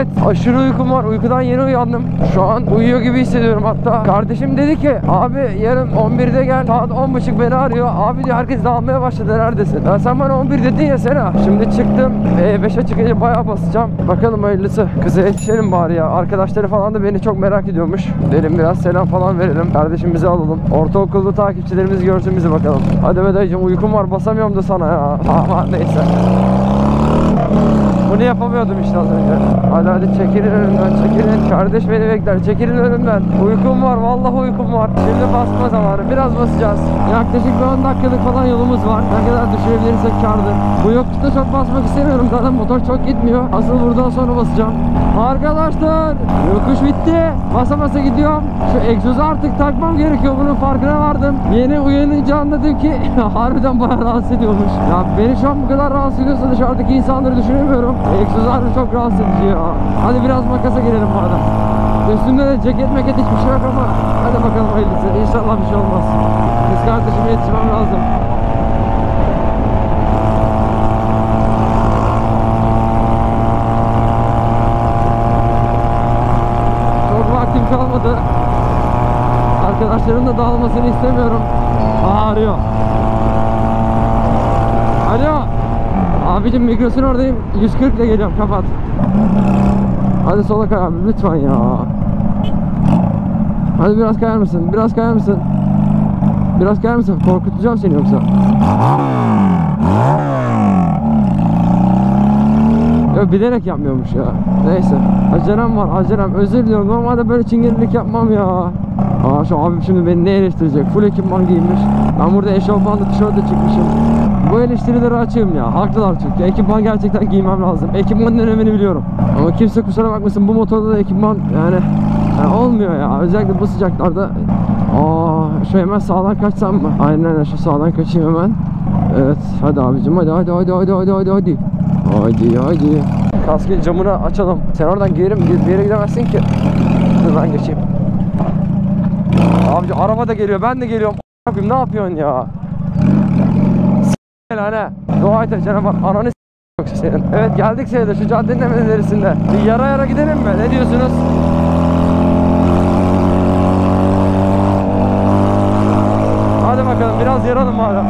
Evet aşırı uykum var. Uykudan yeni uyandım. Şu an uyuyor gibi hissediyorum hatta. Kardeşim dedi ki abi yarın 11'de gel. Saat 10.30 beni arıyor. Abi diyor herkes dağılmaya başladı neredesin? Ya sen bana 11 dedin ya Sena. Şimdi çıktım. E5'e çıkınca bayağı basacağım. Bakalım hayırlısı. Kıza yetişelim bari ya. Arkadaşları falan da beni çok merak ediyormuş. Dedim biraz selam falan verelim. Kardeşimizi alalım. Ortaokullu takipçilerimiz görsün bizi bakalım. Hadi be dayıcım uykum var basamıyorum da sana ya. Ama neyse. Bunu yapamıyordum işte az önce. Hadi hadi çekilin önümden çekilin. Kardeş beni bekler çekilin önümden. Uykum var vallahi uykum var. Şimdi basma zamanı biraz basacağız. Yaklaşık bir 10 dakikalık falan yolumuz var. Ne kadar düşürebilirsek kardır. Bu yokuşta çok basmak istemiyorum zaten motor çok gitmiyor. Asıl buradan sonra basacağım. Arkadaşlar yokuş bitti. Basa basa gidiyorum. Şu egzozu artık takmam gerekiyor. Bunun farkına vardım. Yeni uyanınca anladım ki harbiden bayağı rahatsız ediyormuş. Ya beni şu an bu kadar rahatsız ediyorsa dışarıdaki insanları düşünemiyorum. Egzoz harbi çok rahatsız edici ya. Hadi biraz makasa girelim madem. Üstümde de ceket meket hiçbir şey yok ama hadi bakalım hayırlısı. İnşallah bir şey olmaz. Kız kardeşime yetişmem lazım. Çok vaktim kalmadı. Arkadaşlarım da dağılmasını istemiyorum. Ağrıyor. Abicim Migros'un oradayım. 140 ile geliyorum kapat. Hadi sola kay abi lütfen ya. Hadi biraz kayar mısın? Biraz kayar mısın? Biraz kayar mısın? Korkutacağım seni yoksa. Yok bilerek yapmıyormuş ya. Neyse. Acelem var acelem. Özür diliyorum. Normalde böyle çingenelik yapmam ya. Aa şu abim şimdi beni ne eleştirecek? Full ekipman giymiş. Ben burada eşofmanlı tişörtle çıkmışım. Bu eleştirileri açığım ya. Haklılar çünkü. Ekipman gerçekten giymem lazım. Ekipmanın önemini biliyorum. Ama kimse kusura bakmasın bu motorda da ekipman yani, yani olmuyor ya. Özellikle bu sıcaklarda. Aa şu hemen sağdan kaçsam mı? Aynen şu sağdan kaçayım hemen. Evet hadi abicim hadi hadi hadi hadi hadi hadi hadi. Hadi hadi. Kaskın camını açalım. Sen oradan geri bir yere gidemezsin ki. Dur ben geçeyim. Abici araba da geliyor ben de geliyorum. Ne yapıyorsun ya? Ha. Dua et Cenab-ı Hak ananı yoksa senin. Evet geldik şeyde şu caddenin hemen ilerisinde. Bir yara yara gidelim mi? Ne diyorsunuz? Hadi bakalım biraz yaralım madem.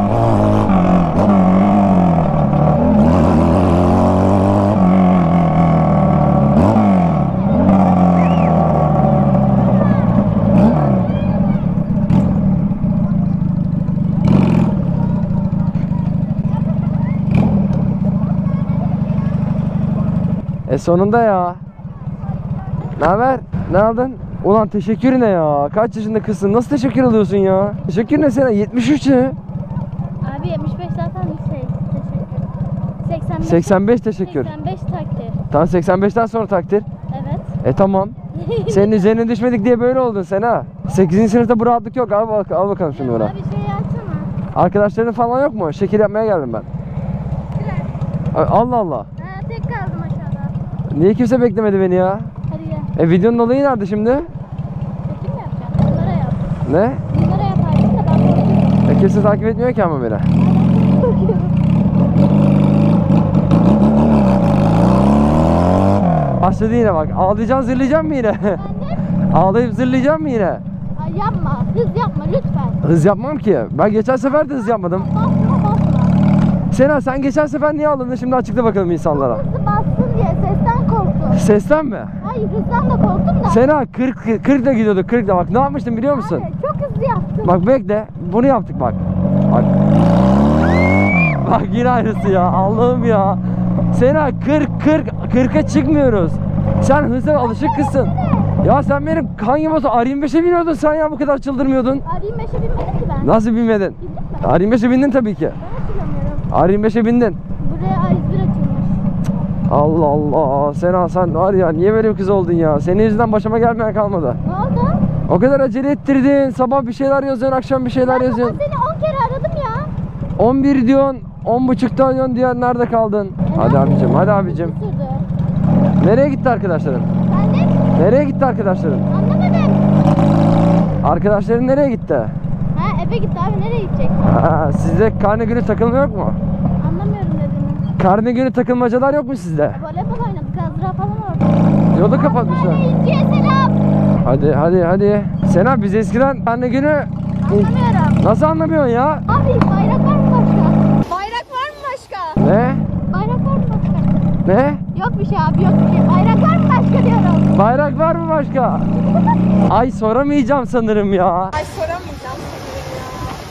E sonunda ya. Ne haber? Ne aldın? Ulan teşekkür ne ya? Kaç yaşında kızsın? Nasıl teşekkür alıyorsun ya? Teşekkür ne sana? 73 ne? Abi 75 zaten şey teşekkür. 85 85 teşekkür. 85 takdir. Tamam 85'ten sonra takdir. Evet. E tamam. Senin üzerine düşmedik diye böyle oldun sen ha. 8. sınıfta bu rahatlık yok. Al, bak, al bakalım şimdi buna. Abi şey açsana. Arkadaşların falan yok mu? Şekil yapmaya geldim ben. Allah Allah. Ha, tek kaldım aşağıda. Niye kimse beklemedi beni ya? Hadi gel. E videonun olayı nerede şimdi? Çekim mi yapacaksın? Bunlara yap. Ne? Bunlara yaparsın da ben bakıyorum. E kimse takip etmiyor ki ama beni. Başladı yine bak. Ağlayacaksın zırlayacaksın mı yine? Ağlayıp zırlayacaksın mı yine? Ay yapma. Hız yapma lütfen. Hız yapmam ki. Ben geçen sefer de hız yapmadım. Basma basma. Sena sen geçen sefer niye ağladın? Şimdi açıkla bakalım insanlara. Hızlı diye sesten mi? Hayır hızdan da korktum da. Sena 40 40 da gidiyorduk 40 da bak ne yapmıştım biliyor musun? Abi, çok hızlı yaptın. Bak bekle bunu yaptık bak. Bak. Bak yine aynısı ya Allah'ım ya. Sena 40 40 40'a çıkmıyoruz. Sen hıza alışık kızsın. Ya sen benim hangi motor R25'e biniyordun sen ya bu kadar çıldırmıyordun. Arayayım meşe binmedim ki ben. Nasıl binmedin? Bindin mi? R25'e bindin tabii ki. Ben hatırlamıyorum. R25'e bindin. Buraya A101 açılmış. Allah Allah. Sena sen var ya niye böyle bir kız oldun ya? Senin yüzünden başıma gelmeyen kalmadı. Ne oldu? O kadar acele ettirdin. Sabah bir şeyler yazıyorsun, akşam bir şeyler Ben yazıyorsun. seni 10 kere aradım ya. 11 diyorsun, 10 buçukta diyorsun diğer nerede kaldın? E, Hadi abicim, hadi abicim. Nereye gitti arkadaşların? Ben de Nereye gitti arkadaşların? anlamadım. Arkadaşların nereye gitti? Ha eve gitti abi nereye gidecek? Ha, sizde karne günü takılma yok mu? Anlamıyorum dediğini. Karne günü takılmacalar yok mu sizde? Voleybol oynadık Azra falan orada. Yolu kapatmışlar. Selam. Hadi hadi hadi. Sena biz eskiden anne günü Anlamıyorum. nasıl anlamıyorsun ya? Abi bayrak var mı başka? Bayrak var mı başka? Ne? Bayrak var mı başka? Ne? Yok bir şey abi yok bir şey. Bayrak var mı başka diyorum. Bayrak var mı başka? Ay soramayacağım sanırım ya. Ay soramayacağım.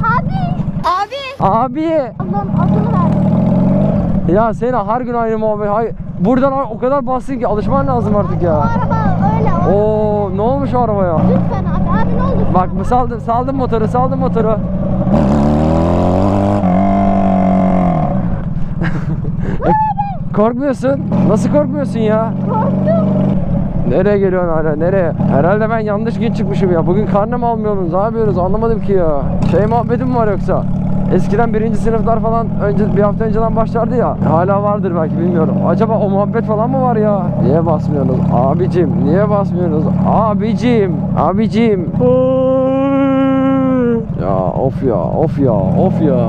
Abi. Abi. Abi Allah'ım adını ver. Ya Sena her gün aynı muhabbet. Hay buradan o kadar bastın ki alışman lazım artık O ya. araba öyle. O. Oo ne olmuş o arabaya? Lütfen abi. Abi ne olur. Bak bu saldım saldım motoru saldım motoru. Korkmuyorsun. Nasıl korkmuyorsun ya? Korktum. Nereye geliyorsun hala? Nereye? Herhalde ben yanlış gün çıkmışım ya. Bugün karne mi almıyorsunuz? Ne yapıyoruz? Anlamadım ki ya. Şey muhabbetim var yoksa? Eskiden birinci sınıflar falan önce bir hafta önceden başlardı ya. Hala vardır belki bilmiyorum. Acaba o muhabbet falan mı var ya? Niye basmıyorsunuz? Abicim niye basmıyorsunuz? Abicim, abicim. Ya of ya, of ya, of ya.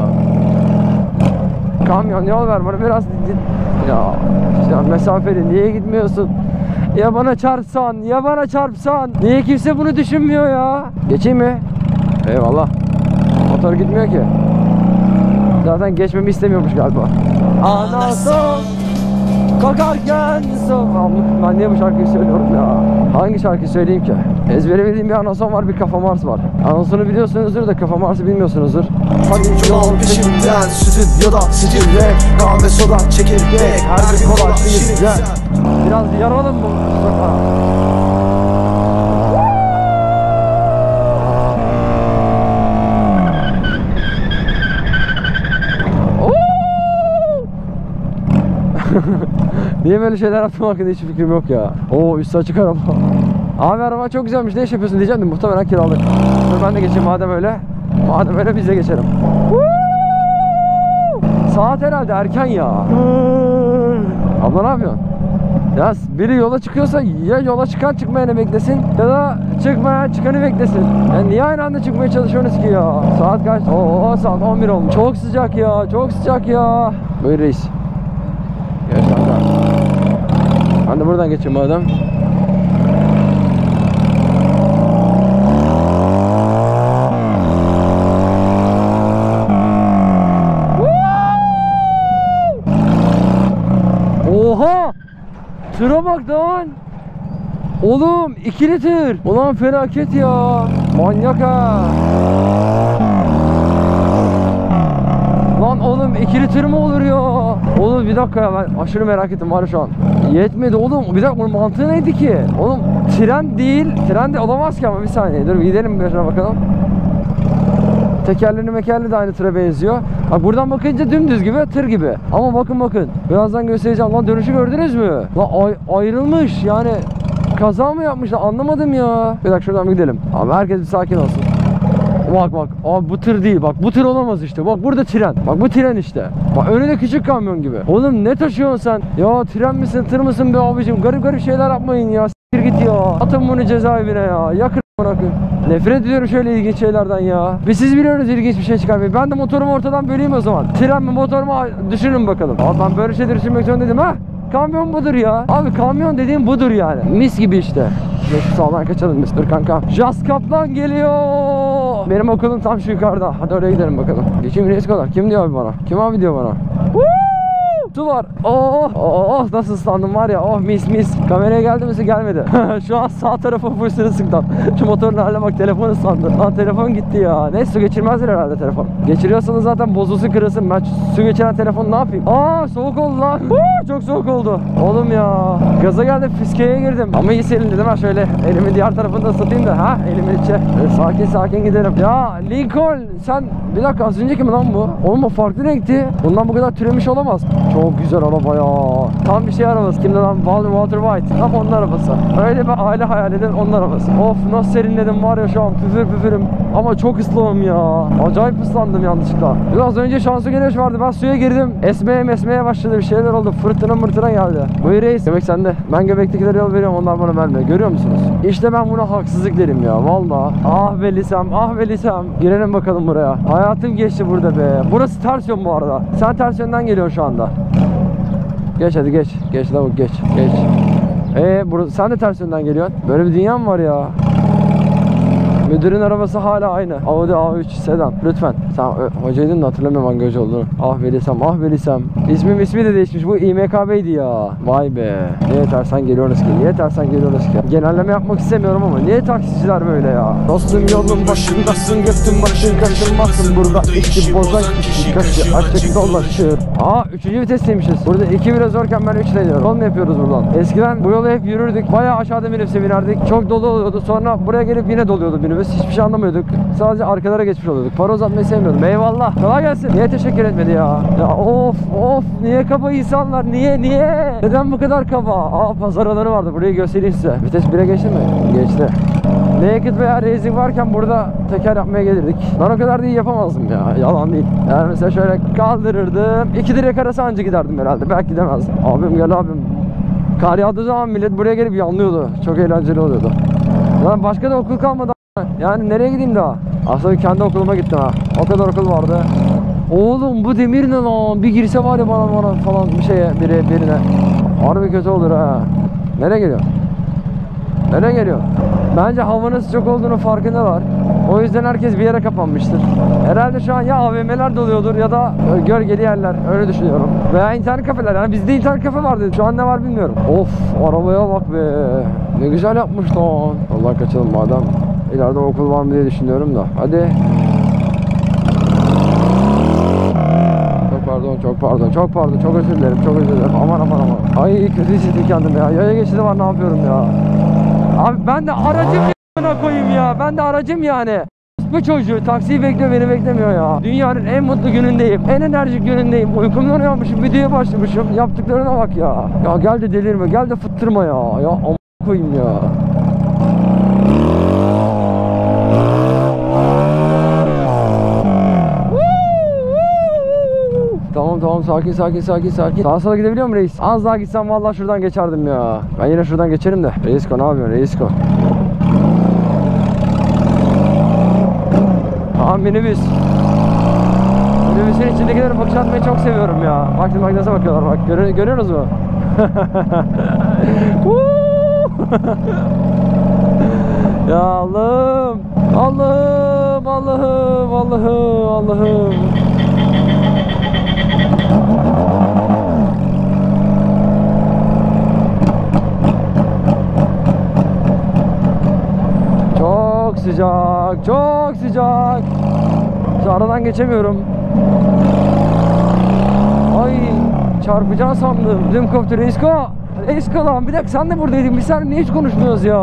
Kamyon yol ver bana biraz ya, ya mesafeli niye gitmiyorsun? Ya bana çarpsan, ya bana çarpsan. Niye kimse bunu düşünmüyor ya? Geçeyim mi? Eyvallah. Motor gitmiyor ki. Zaten geçmemi istemiyormuş galiba. Anasım Kokarken son Ben niye bu şarkıyı söylüyorum ya? Hangi şarkıyı söyleyeyim ki? Ezbere bildiğim bir anason var bir kafa Mars var. Anonsunu biliyorsunuzdur da kafa Mars'ı bilmiyorsunuzdur. Hadi yol peşimden Stüdyoda sicilde Kahve soda çekirdek Her bir kolay güzel. Biraz yaralım mı? Niye böyle şeyler yaptım hakkında hiç fikrim yok ya. Oo üstü açık araba. Abi araba çok güzelmiş ne iş yapıyorsun diyeceğim de muhtemelen kiralık. Dur ben de geçeyim madem öyle. Madem öyle biz de geçelim. Saat herhalde erken ya. Abla ne yapıyorsun? Ya biri yola çıkıyorsa ya yola çıkan çıkmayanı beklesin ya da çıkmayan çıkanı beklesin. Ya niye aynı anda çıkmaya çalışıyorsunuz ki ya? Saat kaç? Oo saat 11 olmuş. Çok sıcak ya, çok sıcak ya. Buyur reis. Geç kanka. Ben de buradan geçeyim madem. Oha! Tıra bak lan. Oğlum ikili tır. Ulan felaket ya. Manyak ha. Lan oğlum ikili tır mı olur ya? Oğlum bir dakika ya ben aşırı merak ettim var şu an. Yetmedi oğlum. Bir dakika bunun mantığı neydi ki? Oğlum tren değil. Tren de olamaz ki ama bir saniye. Dur gidelim bir bakalım. Tekerlerini mekerli de aynı tıra benziyor. Bak buradan bakınca dümdüz gibi tır gibi. Ama bakın bakın. Birazdan göstereceğim. Lan dönüşü gördünüz mü? Lan ay- ayrılmış yani. Kaza mı yapmışlar anlamadım ya. Bir dakika şuradan bir gidelim. Abi herkes bir sakin olsun. Bak bak abi bu tır değil. Bak bu tır olamaz işte. Bak burada tren. Bak bu tren işte. Bak önünde küçük kamyon gibi. Oğlum ne taşıyorsun sen? Ya tren misin tır mısın be abicim? Garip garip şeyler yapmayın ya. S**tir git ya. Atın bunu cezaevine ya. Yakın bırakın nefret ediyorum şöyle ilginç şeylerden ya. Biz siz biliyorsunuz ilginç bir şey çıkarmayı. Ben de motorumu ortadan böleyim o zaman. Tren mi motor mu? Düşünün bakalım. Abi ben böyle şeyleri düşünmek zorundaydım ha? Kamyon budur ya. Abi kamyon dediğim budur yani. Mis gibi işte. Sağdan kaçalım. Dur kanka. Jas Kaplan geliyor. Benim okulum tam şu yukarıda. Hadi oraya gidelim bakalım. Geçim reis kadar. Kim diyor abi bana? Kim abi diyor bana? Su var. Oh, oh, oh, nasıl ıslandım var ya. Oh mis mis. Kameraya geldi mi gelmedi. Şu an sağ tarafı full sırılsıklam. Şu motorun haline bak telefon ıslandı. Lan telefon gitti ya. Ne su geçirmezler herhalde telefon. Geçiriyorsanız zaten bozulsun kırılsın. Ben su geçiren telefon ne yapayım? Aa soğuk oldu lan. Çok soğuk oldu. Oğlum ya. Gaza geldim fiskeye girdim. Ama iyi serin dedim ha şöyle elimi diğer tarafını da ısıtayım da ha elimin içe. Sakin sakin gidelim. Ya Lincoln sen bir dakika az önceki mi lan bu? Oğlum o farklı renkti. Bundan bu kadar türemiş olamaz. Çok güzel araba ya. Tam bir şey arabası. Kimde lan? Walter White. Tam onun arabası. Öyle bir aile hayal edin onun arabası. Of nasıl serinledim var ya şu an püfür püfürüm. Ama çok ıslanım ya. Acayip ıslandım yanlışlıkla. Biraz önce şansı güneş vardı. Ben suya girdim. Esmeye mesmeye başladı. Bir şeyler oldu. Fırtına mırtına geldi. Buyur reis. Demek sende. Ben göbektekilere yol veriyorum. Onlar bana vermiyor. Görüyor musunuz? İşte ben buna haksızlık derim ya. Valla. Ah be lisem. Ah be lisem. Girelim bakalım buraya. Hayatım geçti burada be. Burası ters yön bu arada. Sen ters yönden geliyorsun şu anda. Geç hadi geç. Geç lavuk geç. Geç. Ee burası, sen de ters yönden geliyorsun. Böyle bir dünya mı var ya? Müdürün arabası hala aynı. Audi A3 sedan. Lütfen. Sen ö, hocaydın da hatırlamıyorum hangi hoca olduğunu. Ah Velisem, ah Velisem. İsmim ismi de değişmiş. Bu İMKB'ydi ya. Vay be. Niye tersen geliyorsunuz ki? Niye tersen geliyorsunuz ki? Genelleme yapmak istemiyorum ama niye taksiciler böyle ya? Dostum yolun başındasın, götün başın kaçınmasın. Burada içi bozan kişi kaşı açık dolaşır. Aa üçüncü vitesteymişiz. Burada iki biraz zorken ben üçte diyorum. Yol mu yapıyoruz buradan? Eskiden bu yolu hep yürürdük. Bayağı aşağıda minibüse binerdik. Çok dolu oluyordu. Sonra buraya gelip yine doluyordu minibüs. Hiçbir şey anlamıyorduk. Sadece arkalara geçmiş oluyorduk. Para uzatmayı sevmiyordum. Eyvallah. Kolay gelsin. Niye teşekkür etmedi ya? Ya of of. Niye kaba insanlar? Niye niye? Neden bu kadar kaba? Aa pazar alanı vardı. Burayı göstereyim size. Vites 1'e geçti mi? Geçti. Naked veya Racing varken burada teker yapmaya gelirdik. Ben o kadar da iyi yapamazdım ya. Yalan değil. Yani mesela şöyle kaldırırdım. İki direk arası anca giderdim herhalde. Belki gidemezdim. Abim gel abim. Kar yağdığı zaman millet buraya gelip yanlıyordu. Çok eğlenceli oluyordu. Lan başka da okul kalmadı. Yani nereye gideyim daha? Aslında kendi okuluma gittim ha. O kadar okul vardı. Oğlum bu demir ne lan? Bir girse var ya bana bana falan bir şeye biri birine. Harbi kötü olur ha. Nereye geliyor? Nereye geliyor? Bence havanın sıcak olduğunu farkındalar. O yüzden herkes bir yere kapanmıştır. Herhalde şu an ya AVM'ler doluyordur ya da e, gölgeli yerler. Öyle düşünüyorum. Veya internet kafeler. Yani bizde internet kafe vardı. Şu an ne var bilmiyorum. Of arabaya bak be. Ne güzel yapmış lan. Allah kaçalım madem. İleride okul var mı diye düşünüyorum da. Hadi. Çok pardon, çok pardon, çok pardon, çok özür dilerim, çok özür dilerim. Aman aman aman. Ay kötü hissettim kendimi ya. Yaya geçidi var ne yapıyorum ya. Abi ben de aracım ya koyayım ya. Ben de aracım yani. Bu çocuğu taksiyi bekliyor beni beklemiyor ya. Dünyanın en mutlu günündeyim. En enerjik günündeyim. Uykumdan uyanmışım. Videoya başlamışım. Yaptıklarına bak ya. Ya gel de delirme. Gel de fıttırma ya. Ya koyayım ya. Tamam tamam sakin sakin sakin sakin. Sağa sola gidebiliyor muyum reis? Az daha gitsem vallahi şuradan geçerdim ya. Ben yine şuradan geçerim de. Reisko ne yapıyorsun Reisko? Tamam minibüs. Minibüsün içindekileri bakış atmayı çok seviyorum ya. Bak şimdi bak nasıl bakıyorlar bak. Görüyor, görüyorsunuz mu? Ya Allah'ım. Allah'ım Allah'ım Allah'ım Allah'ım. Çok sıcak, çok sıcak. Şu aradan geçemiyorum. Ay çarpacağım sandım. Ödüm koptu Reisko. Reisko lan bir dakika sen de buradaydın. Biz seninle niye hiç konuşmuyoruz ya?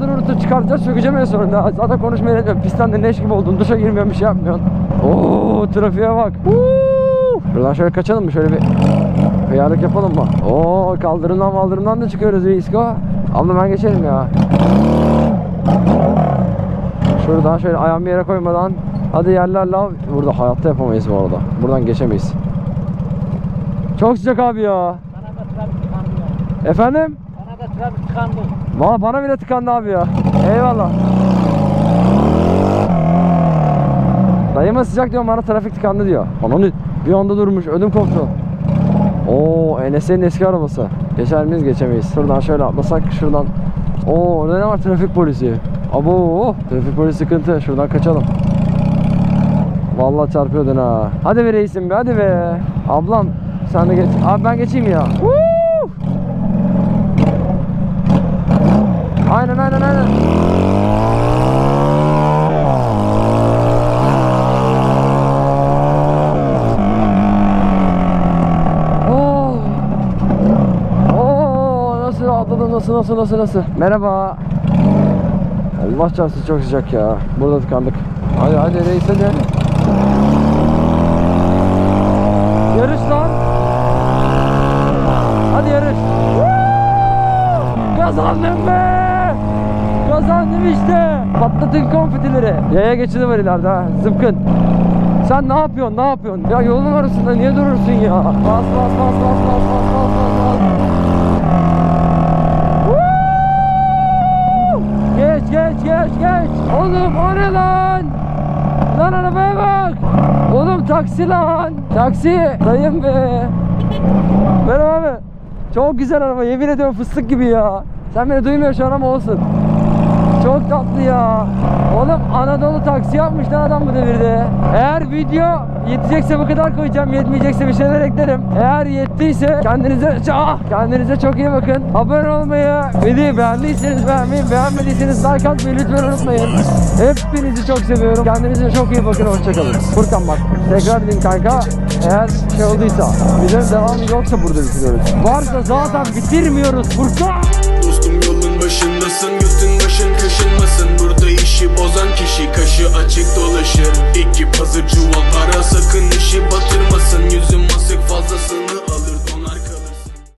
Dur unutup çıkartacağız sökeceğim en sonunda. Zaten konuşmayı etmiyorum. Pistten de leş gibi oldun. Duşa girmiyorum bir şey yapmıyorsun. Oo trafiğe bak. Woo! Buradan şöyle kaçalım mı? Şöyle bir hıyarlık yapalım mı? Oo kaldırımdan maldırımdan da çıkıyoruz Reisko. Abla ben geçelim ya. Şuradan şöyle ayağımı yere koymadan hadi yerler lav. Burada hayatta yapamayız bu arada. Buradan geçemeyiz. Çok sıcak abi ya. Bana da trafik tıkandı ya. Efendim? Bana da trafik tıkandı. Valla bana bile tıkandı abi ya. Eyvallah. Dayıma sıcak diyor bana trafik tıkandı diyor. Ananı bir anda durmuş ödüm koptu. Oo Enes'in eski arabası. Geçer miyiz geçemeyiz. Şuradan şöyle atlasak şuradan. Oo orada ne var trafik polisi. Abo trafik polisi sıkıntı. Şuradan kaçalım. Vallahi çarpıyordun ha. Hadi be reisim be hadi be. Ablam sen de geç. Abi ben geçeyim ya. Woo! Aynen aynen aynen. Oh. Oo, nasıl atladım nasıl nasıl nasıl nasıl. Merhaba. Allah çarpsın çok sıcak ya. Burada tıkandık. Hadi hadi reis hadi. Yarış lan. Hadi yarış. Kazandım be. Kazandım işte. Patlatın konfetileri. Yaya geçidi var ileride ha. Zıpkın. Sen ne yapıyorsun? Ne yapıyorsun? Ya yolun arasında niye durursun ya? Bas bas bas bas bas bas bas bas Lan arabaya bak. Oğlum taksi lan. Taksi. Dayım be. Merhaba abi. Çok güzel araba yemin ediyorum fıstık gibi ya. Sen beni duymuyorsun şu an ama olsun. Çok tatlı ya. Oğlum Anadolu taksi yapmış lan adam bu devirde. Eğer video yetecekse bu kadar koyacağım. Yetmeyecekse bir şeyler eklerim. Eğer yettiyse kendinize ah, kendinize çok iyi bakın. Abone olmayı, videoyu beğendiyseniz beğenmeyi, beğenmediyseniz like atmayı lütfen unutmayın. Hepinizi çok seviyorum. Kendinize çok iyi bakın. Hoşçakalın. Furkan bak. Tekrar edeyim kanka. Eğer şey olduysa, videonun devamı yoksa burada bitiriyoruz. Varsa zaten bitirmiyoruz Furkan. Dostum yolun başındasın Götün başın kaşınmasın. Burada işi bozan kişi Kaşı açık dolaşır. İki pazı çuval para Sakın işi batırmasın. Yüzüm asık fazlasını